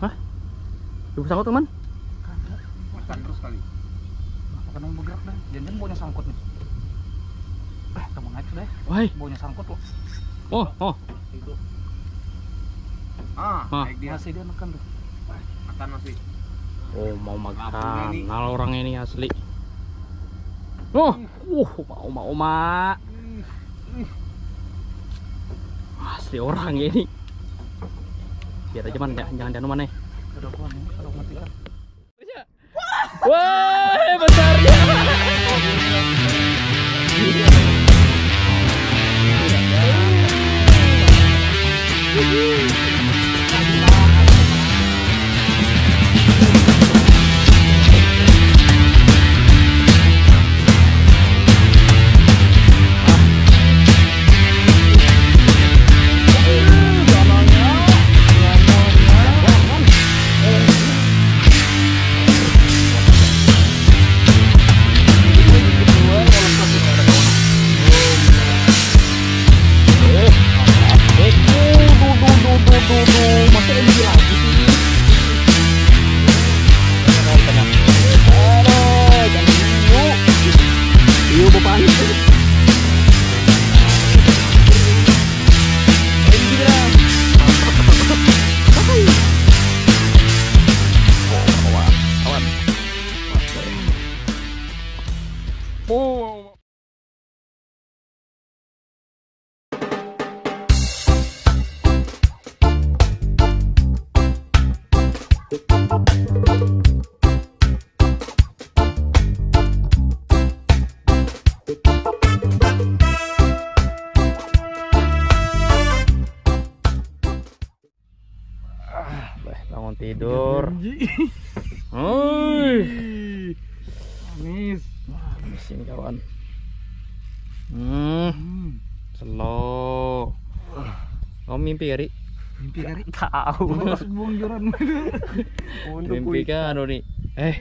Hah? Ibu sangkut teman? Makan terus kali. Makan yang bergerak deh. Jangan baunya sangkut nih. Eh, kamu naik deh. Wah. Baunya sangkut loh. Oh, oh. Itu. Ah, Ah. naik dia. Masih dia makan tuh. Makan masih. Oh, mau makan. Nah, orang ini asli. Oh, uh, mau mau mak. Asli orang ini. Biar aja man, jangan jangan. Ada apa nih? Wah, tidur. Oi. Manis. Di sini kawan. Hmm, Hmm. slow. Kamu mimpi Ri? Mimpi kari. Tahu. Mimpi kan nih. Eh,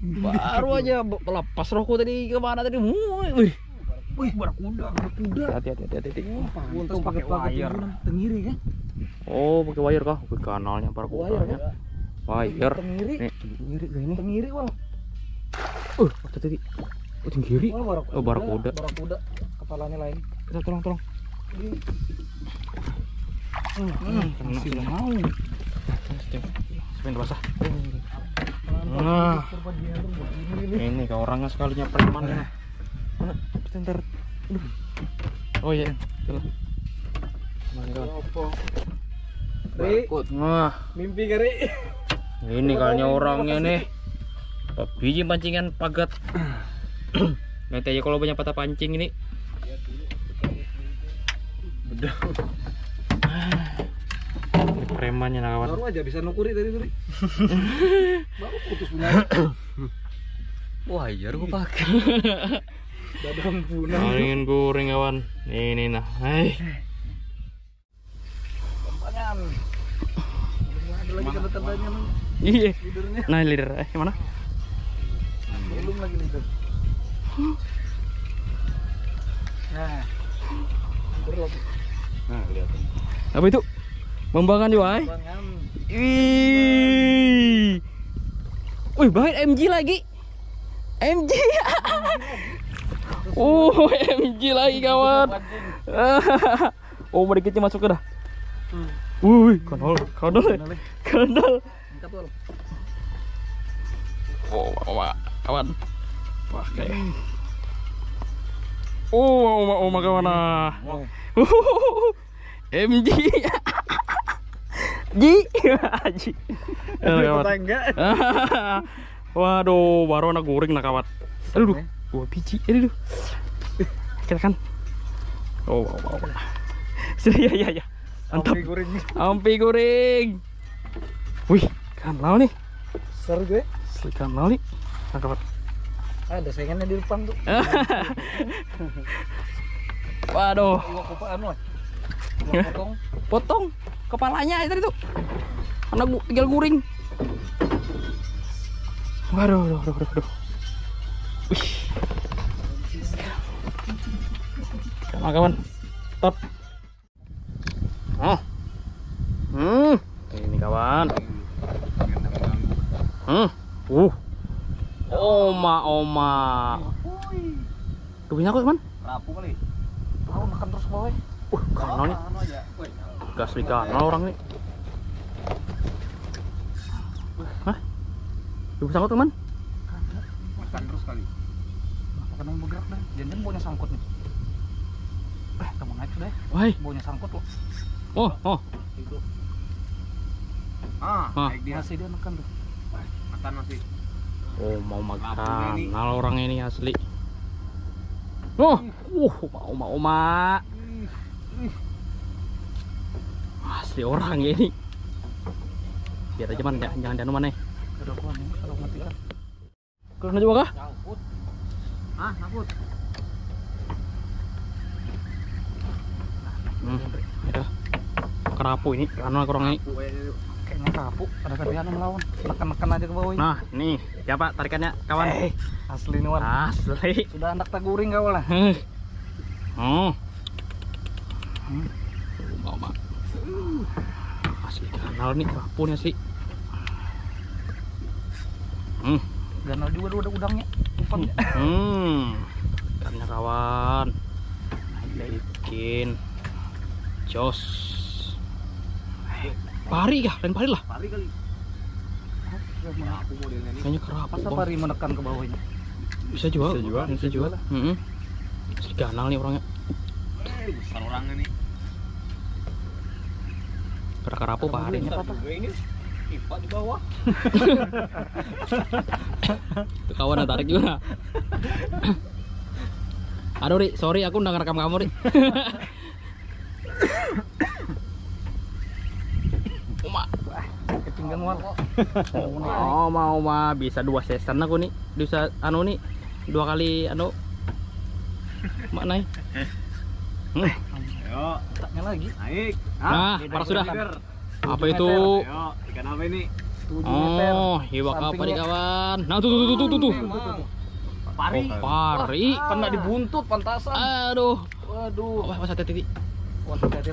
baru aja lepas rohku tadi ke mana tadi? Wih, wih. Wih, barakuda, barakuda. Hati hati hati hati. hati. Untung pakai wire. Tengiri kan? Oh, pakai wire kah? Wih, kanalnya para Wire Nih, ngiri gak ini? Uh, waktu tadi. Oh. Wal barakuda. Oh, barakuda. Barakuda. Kepalanya lain. Tolong, tolong, tolong. Hmm, kena mau. Sepen basah. Nah. Ini ke orangnya sekalinya preman ya. Mana? Aduh. Oh iya. Mana kawan? Ri, Wah, mimpi kari. Ini kalinya orangnya nih. Biji pancingan pagat. Nanti aja kalau banyak patah pancing ini. Bedah. Ini premannya nah kawan. Baru aja bisa nukuri tadi tadi. Baru putus punya. Wah, iya gua pakai. Dadang punah. Angin goreng kawan. Ini nah. Hai. Lagi tanda-tandanya nih. Iya. Leadernya. Nah, leader. Eh, mana? Belum lagi leader. Nah. Lagi. Nah, kelihatan. Apa itu? Membangan juga, ay. Tempangan. Wih. Wih, bahaya MG lagi. MG. oh, MG lagi kawan. oh, mau dikitnya masuk ke dah. Hmm. Wih, kondol, kondol, kondol. Oh, wah, kawan. Wah, kayak. Oh, oma, oma kawan ah. MG. Ji. Ji. Kawan. Tetangga. Waduh, baru anak goreng nak kawat. Aduh, duh. dua biji. Aduh, duh. Kita kan. Oh, wow. wow. Sudah, ya, ya, ya. Mantap. Ampi goreng. Ampi goreng. Wih, kan lau nih. Seru gue. Asli kan lau nih. Nak kawat. Ada saingannya di depan tuh. Waduh, wah. Iwak potong. potong kepalanya itu tuh. Anak tinggal guring. Waduh, waduh, waduh, waduh. Wih. Kawan, kawan. Top. Oh. Hmm. Ini kawan. Hmm. Uh. Oma, oma. Tuh punya aku, teman. Rapu kali. Tahu makan terus bawah. Uh, kanal nih. Gas di kanal orang nih. Hah? Tuh bisa aku, teman. Makan terus kali. Kena yang bergerak deh? Jangan baunya sangkut nih. Eh, kamu naik deh. Woi. Baunya sangkut loh. Oh, oh. Itu. Ah, Ah. naik dia. Masih dia makan tuh. Makan masih. Oh, mau makan kanal orang ini asli. Oh, uh, mau mau ma. Asli orang ini. Biar aja man, jangan jangan jangan mana. Nih kalau matikan. Kalau aja kah? Ah, nyangkut. Hmm, ya. Kerapu ini kanal orang ini. Kayaknya kapu. Ada kalian melawan. Makan-makan aja ke bawah ini. Nah, nih, siapa tarikannya kawan? Eh, asli nih Wan. Asli. Sudah hendak taguring kau lah. Hmm. Oh. Hmm. Mau mak. Asli kanal nih kerapu nih asli. Hmm. Ganal juga udah udangnya. Umpannya. Hmm. Ikannya kawan. Bikin. Jos. Pari kah? Lain pari lah. Pari kali. Aku modelnya nih. Kayaknya kerapu. Masa pari menekan ke bawahnya? Bisa juga. Bisa juga. Bisa juga. Hmm. Asli kanal nih orangnya. Eh, besar orangnya nih. Kerapu juga ini. Ipa di bawah. Tuh kawan tarik juga. Aduh Ri, sorry aku udah ngerekam kamu Ri. Oh mau mah bisa dua season aku nih. Bisa anu nih dua kali anu. Mak naik. Hmm. Ayo, Taknya lagi. naik. Nah, Naik parah sudah. meter. Apa itu? Ayo, ikan apa ini? 7 meter. Oh, hiwak apa nih kawan? Nah tuh tuh tuh tuh tuh tuh. Pari. Oh, pari. Kena dibuntut pantasan. Aduh. Waduh. Apa apa hati-hati. Wan hati-hati.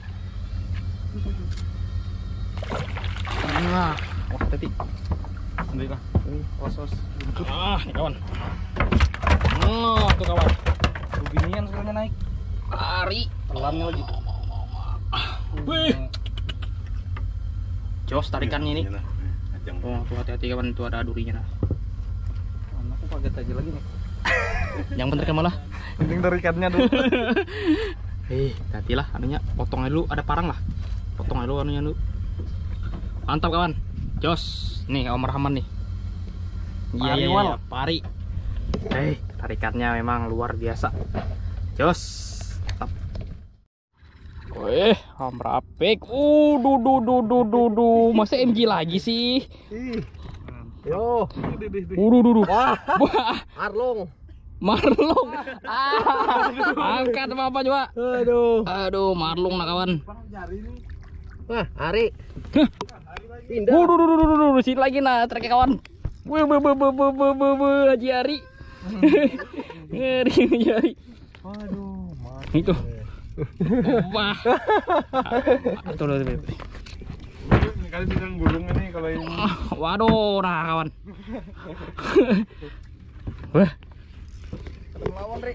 Nah, wah hati-hati. Sendiri lah. Wasos. Ah, ini kawan. Oh, tuh kawan. Beginian soalnya naik. Pari. Pelannya lagi. Wih. Jos tarikannya ini. Ajang. Oh, tuh hati-hati kawan, itu ada durinya. Nah. Mana aku kaget aja lagi nih. Yang bener kan malah. Penting dari ikannya dulu. Eh, hati lah anunya, potong aja dulu, ada parang lah. Potong aja dulu anunya dulu. Mantap kawan. Jos. Nih Om Rahman nih. Iya, Pari, iya, iya, pari. Eh, tarikannya memang luar biasa. Jos. Mantap. Wih, Om Rapik. Uh, du du du du du du. Masa MG lagi sih? Yo. Uh, du. Wah. Arlong. Marlong. Ah, angkat apa apa coba. Aduh. Aduh, Marlong nak kawan. Wah, Ari. Pindah. Sini lagi nah, trek kawan. Wih, wih, wih, wih, wih, wih, Haji Ari. Ngeri Haji Ari. Waduh. Itu. Wah. Kali sedang burung ini kalau ini. Waduh, nah kawan. Wah, Melawan, Ri.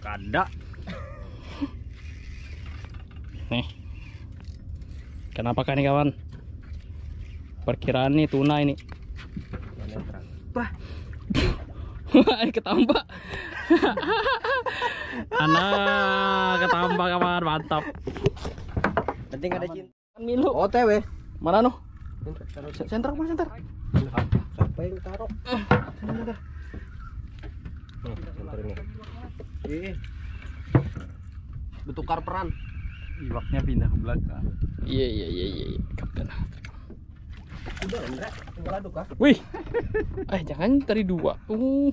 Kada. nih. Kenapa kan nih kawan? Perkiraan nih tuna ini. Wah. Ketambah. Anak ketambah kawan, mantap. Penting ada cinta. Milu. OTW. Mana noh? Senter mana senter? Siapa yang taruh? Nih, center ini. Bertukar peran. Iwaknya pindah ke belakang. Iya iya iya iya. iya. Kapten. Udah, Indra. Tinggal aduk kah? Wih. Eh, jangan tadi dua. Uh.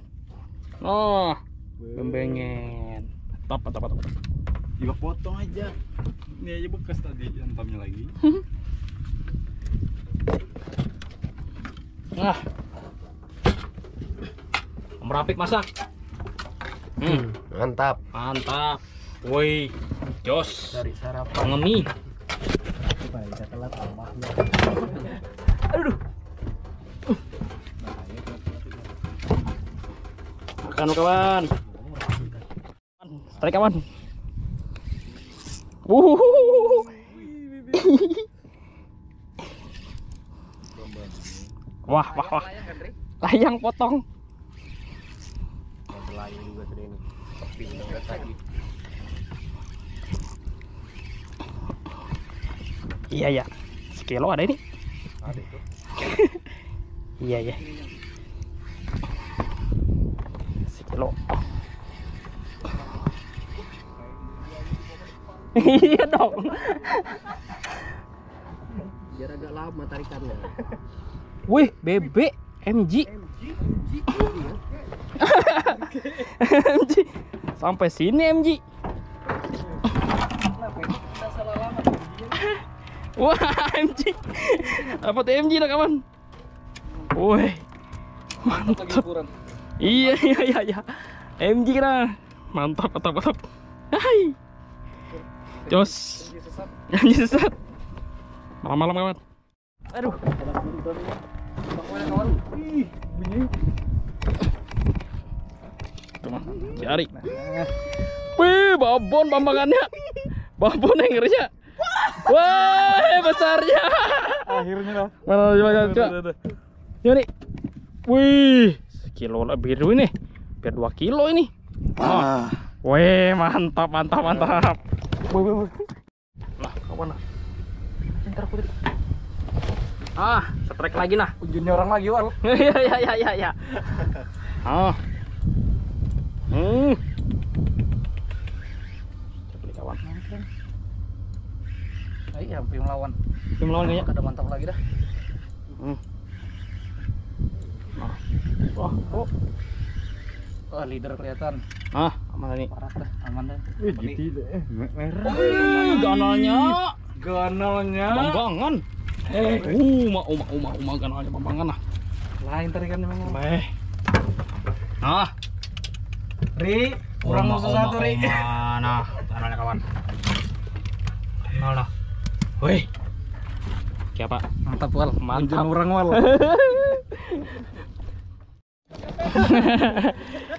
Nah, bembengen. Mantap, mantap, mantap. mantap. Juga potong aja. Ini aja bekas tadi antamnya lagi. Nah. Om Rapik masak. Hmm, Mantap. mantap. Woi, jos. Dari sarapan. Ngemi. Coba kita telat. Makan kawan. Strike kawan. Wah, wah, wah. Layang potong. Juga ini. Iya ya. Sekilo ada ini. Ada itu. Iya ya. Sekilo. iya dong. Biar agak lama tarikannya. Wih, bebek MG. MG. Sampai sini MG. Wah, MG. Dapat MG dah kawan. Woi. Mantap. Iya, iya, iya, iya. MG kena. Mantap, mantap, mantap. Hai. Jos. MG sesat. Malam-malam kawan. Aduh. Cuma cari. Wih, babon pambangannya. Babon yang ngerinya. Wah, besarnya. Akhirnya lah. Mana coba coba. coba. Nih. Wih, sekilo lebih dulu ini. Biar 2 kilo ini. Ah. Wih, mantap, mantap, mantap. Wih, wih, wih. Lah, kawan lah. Bentar aku tadi. Ah, strike lagi nah. Ujungnya orang lagi, Wal. Iya, iya, iya, iya, iya. Ah. Hmm. Coba kawan. Ayo, hampir melawan. Tim lawan kayaknya. Ada mantap lagi dah. Hmm. Ah. Wah, oh. Wah, leader kelihatan. Ah, aman nih. Parah dah, aman dah. Apa nih? gitu deh. Merah. Wih, ganalnya. Ganalnya. Bambangan. Eh, uh, ma, uma, uma, uma, ganalnya bambangan lah. Lain tarikan memang. Meh. Ah, Ri, kurang uma, musuh uma, satu, Ri. uma. Nah, ganalnya kawan. Ganal nah. Wih. Kayak apa? Mantap, Wal. Mantap. Orang, Wal.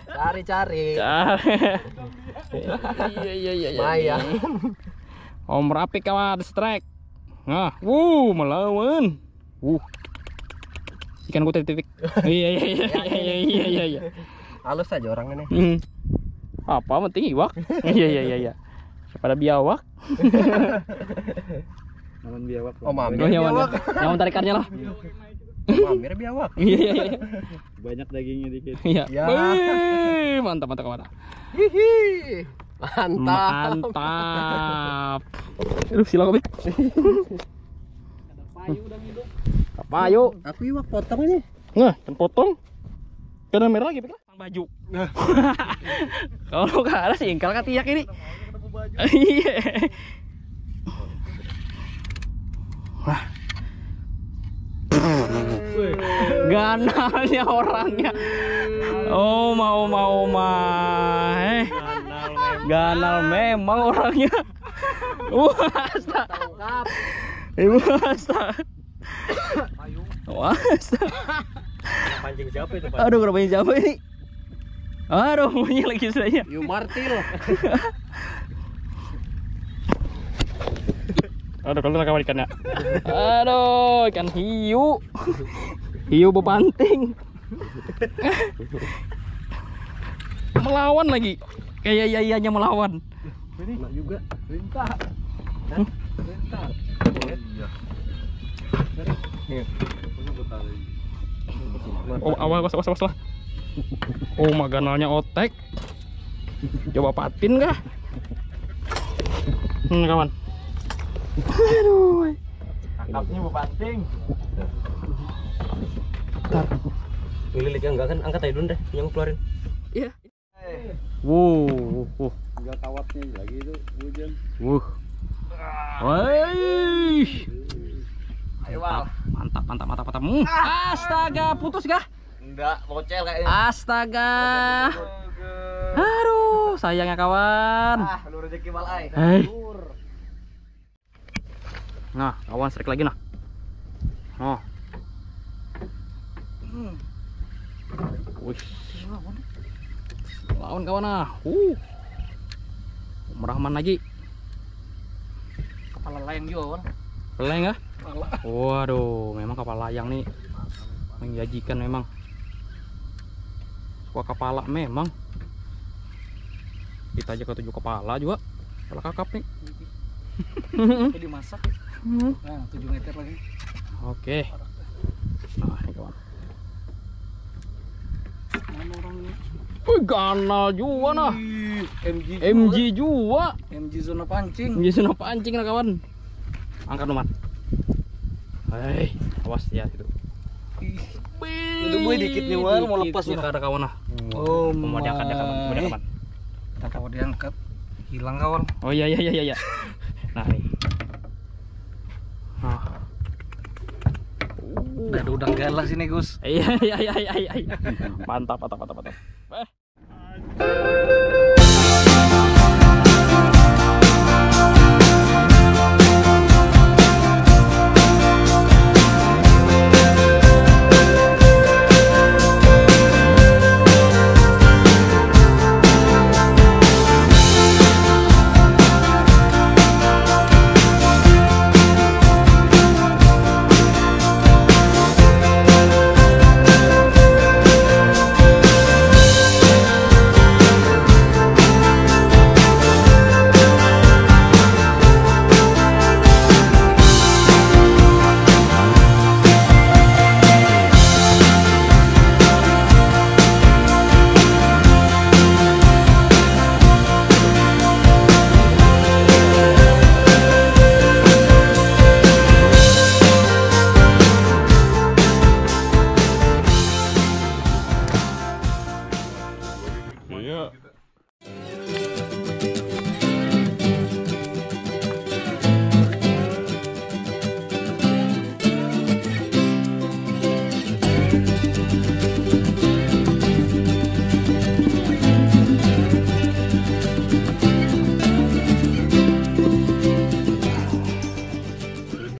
Cari-cari. Iya iya iya iya. Maya. Om Rapi kawan strike. Nah, wuh melawan. Wuh. Ikan ku titik. Iya iya iya iya iya iya iya. Halus aja orang ini. Hmm. Apa penting iwak? Iya iya iya iya. Pada biawak. Namun biawak. Oh, Oh, nyaman. biawak. Nyaman tarikannya lah. Mamir biawak. Iya iya iya. Banyak dagingnya dikit. Iya. Ya. Wih, mantap mantap kawan. Hihi. Mantap. Mantap. Aduh, silakan Bik. Apa ayo? Aku iwak potong ini. Nah, kan potong. Kena merah lagi, Bik. Pang baju. Kalau nggak ada sih, ingkal katiak ini. Iya. Wah. Ganalnya orangnya. Oh, mau mau mah. Eh. Ganal memang orangnya. Wah. Ibu asta. Wah. Pancing siapa itu, Aduh, kenapa ini siapa ini? Aduh, bunyi lagi saya. Yu Martil. Aduh, kalau kawan ikannya. Aduh, ikan hiu. Hiu bebanting. melawan lagi. Kayak iya iyanya melawan. Nah juga. Perintah. Perintah. Oh, awal was was was lah. Oh, maganalnya otek. Coba patin kah? Hmm, kawan. Aduh. Tangkapnya bebanting. Bentar. Ngelilik yang enggak kan angkat aja dulu deh yang keluarin. Iya. Wow, wow, Enggak kawatnya lagi itu hujan. wow. Wih. Ayo Mantap, mantap, mantap, mantap. Hmm. Astaga, putus kah? Enggak, bocel kayaknya. Astaga. Aduh, sayangnya kawan. Ah, lu rezeki balai. Hei. Nah, kawan strik lagi nah. Oh. Wih. Lawan kawan nah. Uh. Merahman lagi. Kepala layang juga kan. Peleng ya? Waduh, memang kapal layang nih menjanjikan memang. Suka kepala memang. Kita aja ketujuh kepala juga. Kepala kakap nih. Dimasak. Hmm. Nah, 7 meter lagi. Oke. Nah, ini kawan. Mana orangnya? Wih, ganal juga nah. MG. MG juga. MG zona pancing. MG sana pancing nah kawan. Angkat nomor. Hei, awas ya itu. Itu boy dikit nih, War, mau lepas ya udah. ada kawan nah. Oh, Mau diangkat, diangkat, mau diangkat. Tak tahu diangkat. Hilang kawan. Oh iya iya iya iya. iya. Nah, ini. Ada udang galak sini Gus. Iya iya iya iya. iya. Mantap mantap mantap mantap. Eh.